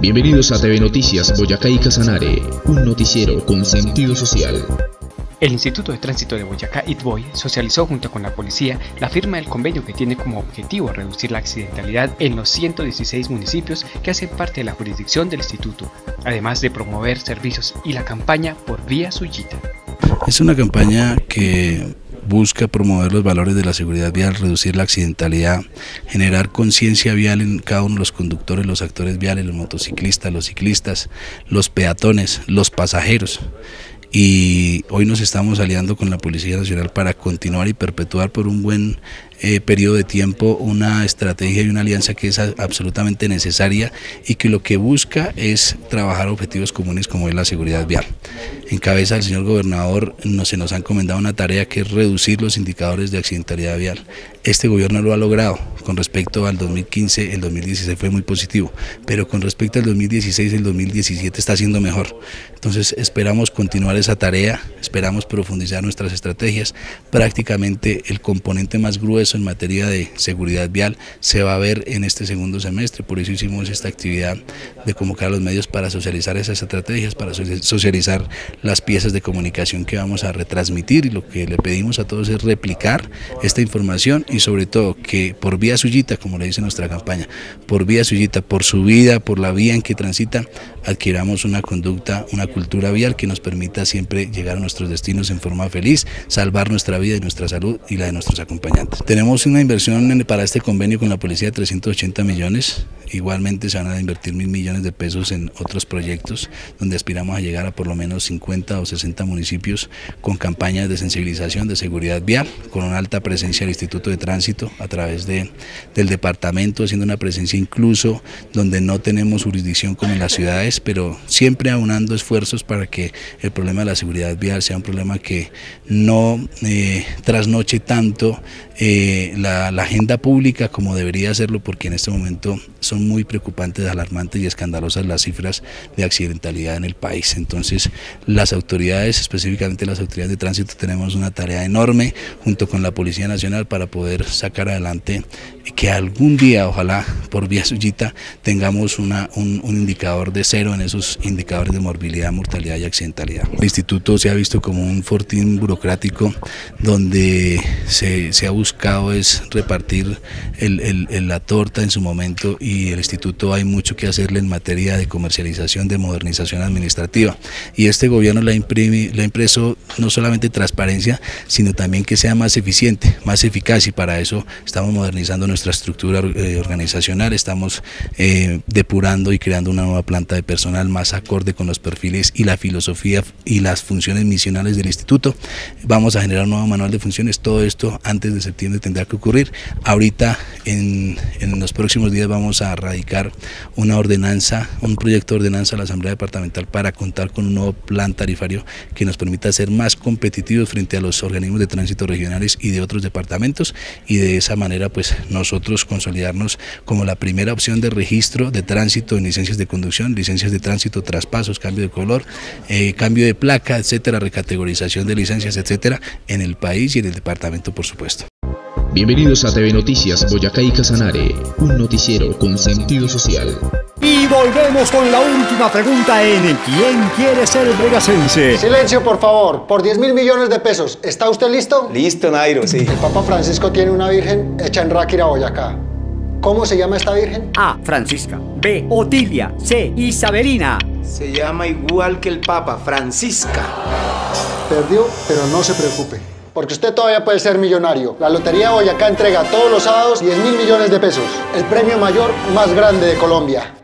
Bienvenidos a TV Noticias Boyacá y Casanare, un noticiero con sentido social. El Instituto de Tránsito de Boyacá, ITBOY, socializó junto con la policía la firma del convenio que tiene como objetivo reducir la accidentalidad en los 116 municipios que hacen parte de la jurisdicción del instituto, además de promover servicios y la campaña por Vía Suyita. Es una campaña que busca promover los valores de la seguridad vial, reducir la accidentalidad, generar conciencia vial en cada uno de los conductores, los actores viales, los motociclistas, los ciclistas, los peatones, los pasajeros y hoy nos estamos aliando con la Policía Nacional para continuar y perpetuar por un buen eh, periodo de tiempo una estrategia y una alianza que es absolutamente necesaria y que lo que busca es trabajar objetivos comunes como es la seguridad vial. En cabeza del señor gobernador no, se nos ha encomendado una tarea que es reducir los indicadores de accidentalidad vial. Este gobierno lo ha logrado con respecto al 2015, el 2016 fue muy positivo, pero con respecto al 2016, el 2017 está siendo mejor. Entonces esperamos continuar esa tarea, esperamos profundizar nuestras estrategias. Prácticamente el componente más grueso en materia de seguridad vial se va a ver en este segundo semestre, por eso hicimos esta actividad de convocar a los medios para socializar esas estrategias, para socializar las piezas de comunicación que vamos a retransmitir y lo que le pedimos a todos es replicar esta información y sobre todo que por vía suyita, como le dice nuestra campaña, por vía suyita, por su vida, por la vía en que transita, adquiramos una conducta, una cultura vial que nos permita siempre llegar a nuestros destinos en forma feliz, salvar nuestra vida y nuestra salud y la de nuestros acompañantes. Tenemos una inversión para este convenio con la policía de 380 millones, igualmente se van a invertir mil millones de pesos en otros proyectos donde aspiramos a llegar a por lo menos 50 o 60 municipios con campañas de sensibilización de seguridad vial, con una alta presencia del Instituto de Tránsito a través de, del departamento, haciendo una presencia incluso donde no tenemos jurisdicción como en las ciudades, pero siempre aunando esfuerzos para que el problema de la seguridad vial sea un problema que no eh, trasnoche tanto eh, la, la agenda pública como debería hacerlo, porque en este momento son muy preocupantes, alarmantes y escandalosas las cifras de accidentalidad en el país. Entonces, las autoridades, específicamente las autoridades de tránsito, tenemos una tarea enorme junto con la Policía Nacional para poder sacar adelante que algún día, ojalá por vía suyita, tengamos una, un, indicador de cero en esos indicadores de morbilidad, mortalidad y accidentalidad. El instituto se ha visto como un fortín burocrático donde se, se ha buscado es repartir el, el, la torta en su momento y el instituto hay mucho que hacerle en materia de comercialización, de modernización administrativa. Y este gobierno le ha, impreso no solamente transparencia, sino también que sea más eficiente, más eficaz y para eso estamos modernizando nuestra estructura eh, organizacional, estamos eh, depurando y creando una nueva planta de personal más acorde con los perfiles y la filosofía y las funciones misionales del instituto. Vamos a generar un nuevo manual de funciones, todo esto antes de septiembre tendrá que ocurrir. Ahorita en, en los próximos días vamos a radicar una ordenanza, un proyecto de ordenanza a la Asamblea Departamental para contar con un nuevo plan tarifario que nos permita ser más competitivos frente a los organismos de tránsito regionales y de otros departamentos y de esa manera pues nosotros consolidarnos como la primera opción de registro de tránsito en licencias de conducción, licencias de tránsito, traspasos, cambio de color, eh, cambio de placa, etcétera, recategorización de licencias, etcétera, en el país y en el departamento por supuesto. Bienvenidos a TV Noticias Boyacá y Casanare, un noticiero con sentido social. Y volvemos con la última pregunta en ¿Quién quiere ser bregacense? Silencio, por favor. Por 10 mil millones de pesos. ¿Está usted listo? Listo, Nairo, sí. El Papa Francisco tiene una virgen hecha en Ráquira, Boyacá. ¿Cómo se llama esta virgen? A. Francisca. B. Otilia. C. Isabelina. Se llama igual que el Papa, Francisca. Perdió, pero no se preocupe porque usted todavía puede ser millonario. La Lotería Boyacá entrega todos los sábados 10 mil millones de pesos, el premio mayor más grande de Colombia.